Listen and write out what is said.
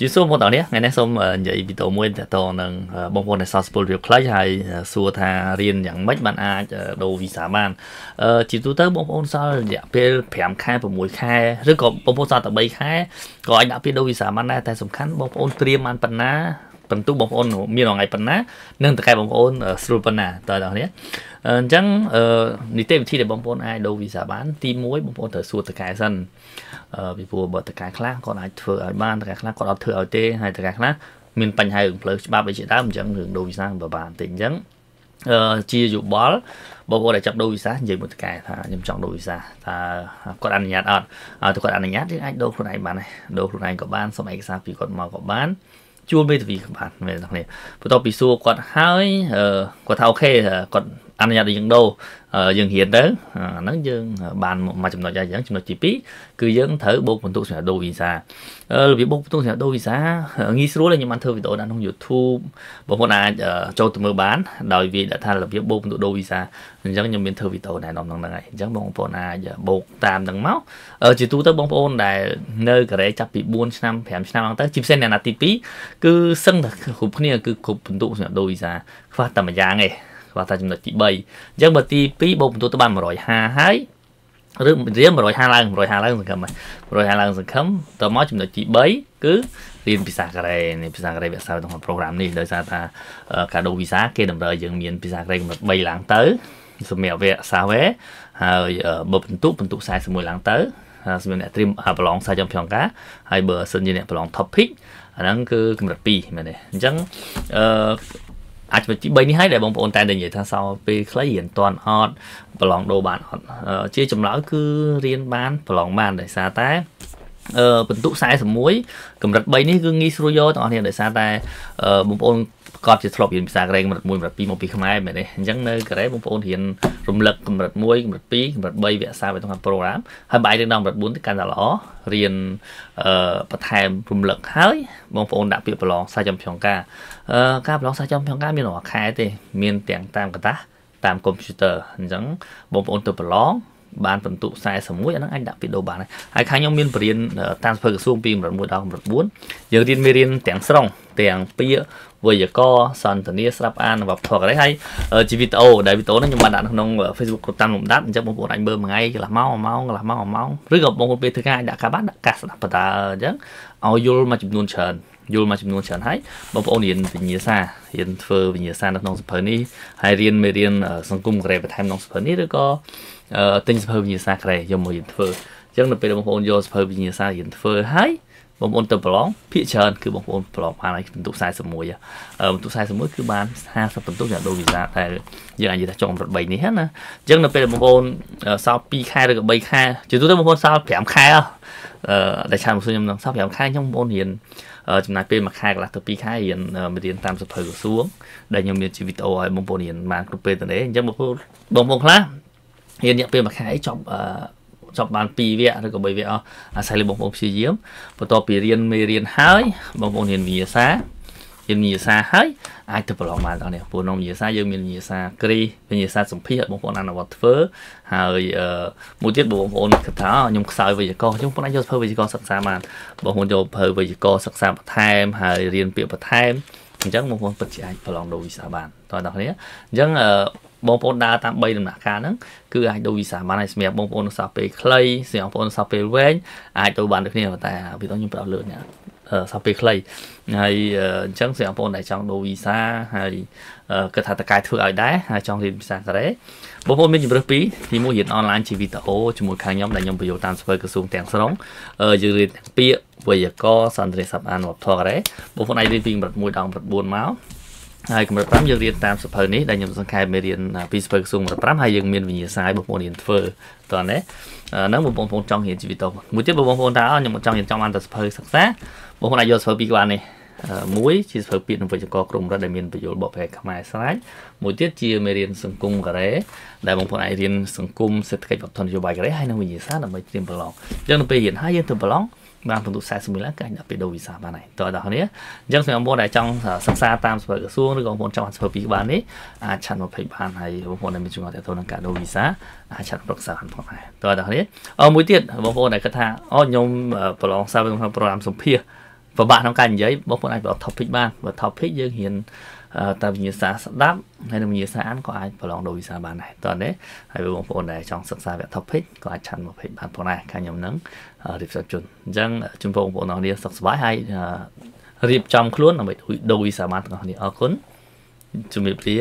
ជាសួរបងប្អូននេះថ្ងៃនេះសូមនិយាយវីដេអូមួយតទៅនឹងបងប្អូនដែលសល់ស្ពុលរៀបខ្លីហើយសួរថារៀនយ៉ាងម៉េចបានអាចដូរវីសាបានជាទូទៅបងប្អូនសល់រយៈពេល5ខែ6ខែឬក៏បងប្អូនសល់តែ3ខែក៏អាចដាក់ពាក្យដូរវីសាបានដែរតែសំខាន់បងប្អូនត្រៀមបានប៉ុណ្ណាបន្ទុកបងប្អូនមានថ្ងៃប៉ុណ្ណានិងតកែបងប្អូនស្រួលប៉ុណ្ណាតើបងប្អូន អញ្ចឹងនីតិវិធីដែលបងប្អូនអាចដូរវីសាបាន ទី1បងប្អូនត្រូវសួរតកែសិនពីព្រោះបើតកែខ្លះគាត់អាចធ្វើឲ្យបានតកែខ្លះគាត់អត់ធ្វើឲ្យទេហើយតកែខ្លះមានបញ្ហារឿងផ្លូវច្បាប់អីជាដើមអញ្ចឹងរឿងដូរវីសាមិនបានទេអញ្ចឹងអឺជាយោបល់បងប្អូនដែលចាប់ដូរវីសានិយាយមួយតកែថាខ្ញុំចង់ដូរវីសាថាគាត់អនុញ្ញាតអត់ឲ្យគាត់អនុញ្ញាតយើងអាចដូរខ្លួនឯងបានដែរដូរខ្លួនឯងក៏បានសុំឯកសារពីគាត់មកក៏បានជួលមេធាវីក៏បានមែនទេបន្ទាប់ពីសួរគាត់ហើយគាត់ថាអូខេគាត់ អនុញ្ញាតឲ្យយើងដូរយើងរៀនទៅអាហ្នឹងយើងបានមួយចំណុចដែរយ៉ាងចំណុចទី2គឺយើងត្រូវបូកបន្ទុកសម្រាប់ដូរវីសារបៀបបូកបន្ទុកសម្រាប់ដូរវីសាងាយស្រួលខ្ញុំបានធ្វើវីដេអូដាក់ក្នុង YouTube បងប្អូនអាចចូលទៅមើលបានដោយវាដាក់ថារបៀបបូកបន្ទុកដូរវីសាអញ្ចឹងខ្ញុំមានធ្វើវីដេអូណែនាំហ្នឹងហើយអញ្ចឹងបងប្អូនអាចបូកតាមហ្នឹងមកជាទូទៅបងប្អូនដែលនៅកូរ៉េចាប់ពី4ឆ្នាំ5ឆ្នាំហ្នឹងទៅជាពិសេសអ្នកណាទី2គឺសឹងតែគ្រប់គ្នាគឺគ្រប់បន្ទុកសម្រាប់ដូរវីសាខ្វះតែមួយយ៉ាងឯង គាត់ថាចំណុចទី3អញ្ចឹងបើទី2បូកបន្ទូទៅបាន150ហើយឬរៀន150ឡើង150ឡើងសង្ឃឹម150ឡើងសង្ឃឹមតមកចំណុចទី3គឺរៀនភាសាកូរ៉េនេះភាសាកូរ៉េវាក់សាវក្នុងប្រូក្រាមនេះដោយសារថាកាដូវីសាគេតម្រូវយើងមានភាសាកូរ៉េកម្រិត3ឡើងទៅសម្រាប់វគ្គសាវេហើយបើបន្ទុកបន្ទុក41ឡើងទៅសម្រាប់អ្នកត្រៀមប្រឡងសាចំផ្យងការហើយបើសិនជាអ្នកប្រឡង topic អាហ្នឹងគឺកម្រិត2មែនទេអញ្ចឹងអឺ អាចជាទី3នេះហើយដែលបងប្អូនតែនិយាយថាសល់ពេលខ្លីរៀនតាន់អត់ប្រឡងដូរបានអត់ជាចម្លើយគឺរៀនបានប្រឡងបានដោយសារតែ អឺបន្ទុក41កម្រិត3នេះគឺងាយស្រួលយកទាំងអស់គ្នាដោយសារតែបងប្អូនប្រកបជាធ្លាប់រៀនភាសាកូរ៉េកម្រិត1កម្រិត2មកពីខ្មែរមែនទេអញ្ចឹងនៅកូរ៉េបងប្អូនរៀនរំលឹកកម្រិត1កម្រិត2កម្រិត3វាក់សាវាក្នុងប្រូក្រាមហើយបាយរៀនដល់កម្រិត4ទៅកាន់តែល្អរៀនអឺបន្ថែមរំលឹកហើយបងប្អូនដាក់ពាក្យប្រឡងសាចំផ្យងការអឺការប្រឡងសាចំផ្យងការមានរាល់ខែទេមានទាំងតាមកតាតាមកុំព្យូទ័រអញ្ចឹងបងប្អូនទៅប្រឡង បានបន្ទុក41អាហ្នឹងអាចដាក់ពីដូរបានហើយខាងខ្ញុំមានបរិញ្ញាតាមសភៅក្រសួងពីកម្រិត1ដល់កម្រិត4យើងរៀនមេរៀនទាំងស្រុងទាំងពាក្យវេយ្យាករណ៍សន្ទនាស្រាប់អានវប្បធម៌កូរ៉េហើយជាវីដេអូដែលវីដេអូហ្នឹងខ្ញុំបានដាក់ក្នុង Facebook គ្រប់តាមលំដាប់អញ្ចឹងបងប្អូនអាចមើលមួយថ្ងៃកន្លះម៉ោងម៉ោងកន្លះម៉ោងម៉ោងឬក៏បងប្អូនពេលធ្វើការអាចដាក់ការបានដាក់ការស្ដាប់បតាអញ្ចឹងឲ្យយល់មួយចំនួនច្រើន យល់មួយចំនួនច្រើនហើយបងប្អូនរៀនវិញ្ញាសារៀនធ្វើវិញ្ញាសានៅក្នុងសភៅនេះហើយរៀនមេរៀនសង្គមកូរ៉េបន្ថែមក្នុងសភៅនេះឬក៏ទិញសភៅវិញ្ញាសាកូរ៉េយកមករៀនធ្វើអញ្ចឹងនៅពេលបងប្អូនយកសភៅវិញ្ញាសារៀនធ្វើហើយ បងប្អូនទៅប្រឡងភាគច្រើនគឺបងប្អូនប្រឡងបានឲ្យបន្ទុក41បន្ទុក41គឺបាន50បន្ទុកយ៉ាងដូរវីសាតែយើងអាចនិយាយថាចុងរត់3នេះណាអញ្ចឹងនៅពេលបងប្អូនសល់2ខែឬក៏3ខែជាទូទៅបងប្អូនសល់5ខែអឺដែលឆានមកសួរខ្ញុំនឹងសល់5ខែខ្ញុំបងប្អូនរៀនចំណាយពេលមួយខែកន្លះទៅ2ខែរៀនរៀនតាមសភៅក្រសួងដែលខ្ញុំមានជាវីដេអូឲ្យបងប្អូនរៀនបានគ្រប់ពេលទៅនេះអញ្ចឹងបងប្អូនបងប្អូនខ្លះរៀនរយៈពេលមួយខែចប់ ចប់បាន2វគ្គឬក៏3វគ្គអស់អាស្រ័យលើបងប្អូនព្យាយាមបន្ទាប់ពីរៀនមេរៀនហើយបងប្អូនរៀនវិញ្ញាសារៀនវិញ្ញាសាហើយអាចទៅប្រឡងបានដល់នេះព្រោះក្នុងវិញ្ញាសាយើងមានវិញ្ញាសាគ្រីវិញ្ញាសាសម្ភារបងប្អូនអនុវត្តធ្វើហើយមួយទៀតបងប្អូនគិតថាខ្ញុំខ្សោយវិជ្ជាករខ្ញុំបងប្អូនអាចយកធ្វើវិជ្ជាករសិក្សាបានបងប្អូនយកធ្វើវិជ្ជាករសិក្សាបន្ថែមហើយរៀនពាក្យបន្ថែមអញ្ចឹងបងប្អូនពិតជាអាចប្រឡងដូរវិសាបានតើដល់គ្នាអញ្ចឹង បងប្អូនដើរតាម3ដំណាក់កាលហ្នឹងគឺអាចដូរវីសាបានហើយសម្រាប់បងប្អូននៅសល់ពេលខ្លីសម្រាប់បងប្អូននៅសល់ពេលវែងអាចដូរបានដូចគ្នាតែវីដេអូខ្ញុំផ្ដោតលើអ្នកសល់ពេលខ្លីហើយអញ្ចឹងសម្រាប់បងប្អូនដែលចង់ដូរវីសាហើយគិតថាតកែធ្វើឲ្យដែរហើយចង់រៀនភាសាកូរ៉េបងប្អូនមានជំរើសពីរទីមួយរៀនអនឡាញជាវីដេអូជាមួយខាងខ្ញុំដែលខ្ញុំបញ្យល់តាមសភៅក្រសួងទាំងស្រុងយើងរៀនទាំងពាក្យវេយ្យាករណ៍សន្ទនាស័ព្ទអានវប្បធម៌កូរ៉េបងប្អូនអាចរៀនពីកម្រិត1ដល់កម្រិត4មក ហើយកម្រិត5យើងរៀនតាមសភៅនេះដែលខ្ញុំសង្ខេបមេរៀនពីសភៅក្រសួងកម្រិត5ហើយយើងមានវិញ្ញាសាយបងប្អូនរៀនធ្វើតោះណាហ្នឹងបងប្អូនចង់រៀនជីវិតតមួយទៀតបងប្អូនថាខ្ញុំចង់រៀនចំបានតែសភៅសិក្សាបងប្អូនអាចយកសភៅពីរក្បាលនេះ មួយជាសភៅពាក្យនិងវិជ្ជាករក្រុមរដ្ឋដែលមានបញ្យលបកប្រែខ្មែរស្រាច់មួយទៀតជាមេរៀនសង្គមកូរ៉េដែលបងប្អូនអាចរៀនសង្គមសេដ្ឋកិច្ចវប្បធម៌នយោបាយកូរ៉េហើយនិងវិញ្ញាសាដើម្បីត្រៀមប្រឡងអញ្ចឹងនៅពេលរៀនហើយយើងទៅប្រឡងបានបន្ទុក41ឡើងកាញ់ដាក់ពីដូវវិសាបានហើយតើដល់គ្នាអញ្ចឹងសម្រាប់បងប្អូនដែលចង់សិក្សាតាមសភៅក្រសួងឬក៏បងប្អូនចង់សភៅពីរបាននេះអាចឆាត់មកភ័យបានហើយបងប្អូនដែលមានជំនាញទាក់ទងនឹងការដូវវិសាអាចឆាត់ប្រឹក្សាបានផងដែរតើដល់គ្នាអមួយទៀតបងប្អូនដែលគិតថាអូខ្ញុំប្រឡងសាវក្នុងប្រូក្រាមសម្ភារ ពិបាកក្នុងការនិយាយបងប្អូនអាចប្រឡង topic បានបើ topic យើងរៀនតែវិញ្ញាសាស្ដាប់ហើយនិងវិញ្ញាសាអានក៏អាចប្រឡងដូរវិសាបានដែរតោះនេះហើយបងប្អូនដែលចង់សិក្សាវគ្គ topic ក៏អាចឆាន់មក page បានផងដែរខាងខ្ញុំនឹងរៀបចំជូនអញ្ចឹងជូនបងប្អូនអរគ្នាសុខសប្បាយហើយរៀបចំខ្លួនដើម្បីដូរវិសាបានទាំងអស់គ្នាអរគុណជំរាបលា